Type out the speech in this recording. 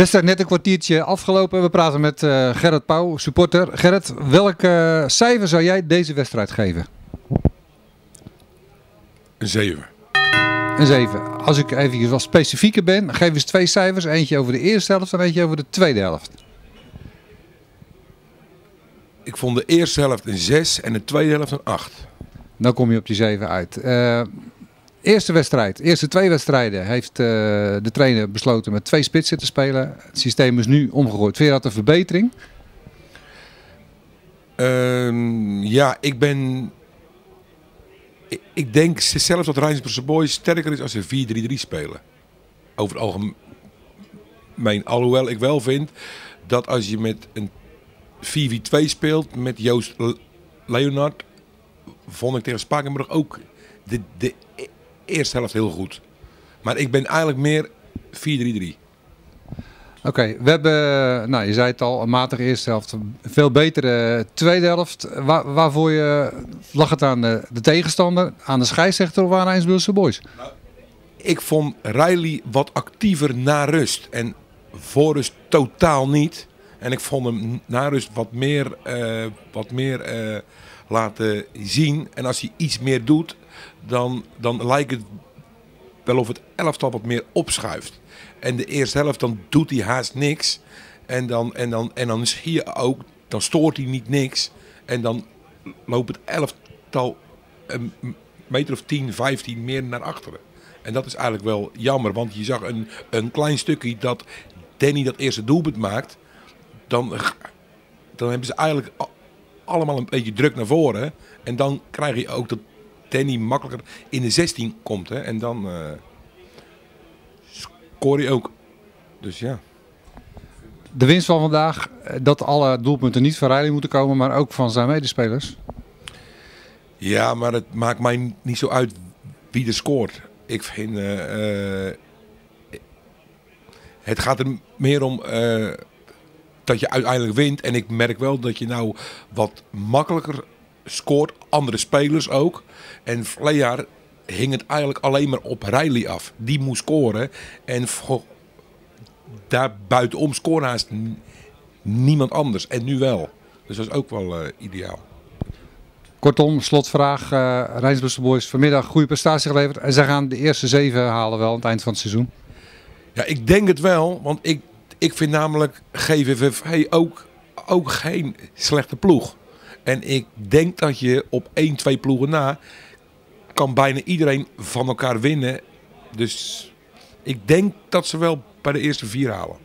Wedstrijd net een kwartiertje afgelopen. We praten met uh, Gerrit Pauw, supporter. Gerrit, welk uh, cijfer zou jij deze wedstrijd geven? Een 7. Een 7. Als ik even wat specifieker ben, geef eens twee cijfers. Eentje over de eerste helft en eentje over de tweede helft. Ik vond de eerste helft een 6 en de tweede helft een 8. Dan kom je op die 7 uit. Uh, Eerste wedstrijd, eerste twee wedstrijden heeft uh, de trainer besloten met twee spitsen te spelen. Het systeem is nu omgegooid. Vind je een verbetering? Uh, ja, ik ben... Ik, denk zelfs dat Rijnsburgse Boys sterker is als ze 4-3-3 spelen. Over het algemeen. Alhoewel ik wel vind dat als je met een 4-4-2 speelt met Joost Leonard... vond ik tegen Spakenburg ook de, de eerste helft heel goed. Maar ik ben eigenlijk meer 4-3-3. Oké, we hebben, nou je zei het al, een matige eerste helft. Veel betere tweede helft. Waar, waarvoor je, lag het aan de, de, tegenstander, aan de scheidsrechter of aan Rijnsburgse Boys? Nou, ik vond Riley wat actiever na rust. En voor rust totaal niet. En ik vond hem na rust wat meer, uh, wat meer uh, laten zien. En als hij iets meer doet, dan, dan lijkt het wel of het elftal wat meer opschuift. En de eerste helft, dan doet hij haast niks. En dan, en dan, en dan zie je ook, dan stoort hij niet niks. En dan loopt het elftal een meter of 10, 15 meer naar achteren. En dat is eigenlijk wel jammer, want je zag een, een klein stukje dat Danny dat eerste doelpunt maakt. Dan, dan hebben ze eigenlijk allemaal een beetje druk naar voren. En dan krijg je ook dat Danny makkelijker in de 16 komt. Hè, en dan uh, scoor je ook. Dus ja. De winst van vandaag, eh, dat alle doelpunten niet van Riley moeten komen, maar ook van zijn medespelers. Ja, maar het maakt mij niet zo uit wie er scoort. Ik vind... Uh, uh, het gaat er meer om dat je uiteindelijk wint. En ik merk wel dat je nou wat makkelijker scoort. Andere spelers ook. En vorig jaar hing het eigenlijk alleen maar op Riley af. Die moest scoren. En daar buitenom scoren haast niemand anders. En nu wel. Dus dat is ook wel uh, ideaal. Kortom, slotvraag. Uh, Rijnsburgse Boys vanmiddag goede prestatie geleverd. En zij gaan de eerste zeven halen wel aan het eind van het seizoen. Ja, ik denk het wel. Want ik, ik vind namelijk GVV ook, ook geen slechte ploeg. En ik denk dat je op 1, 2 ploegen na kan bijna iedereen van elkaar winnen. Dus ik denk dat ze wel bij de eerste vier halen.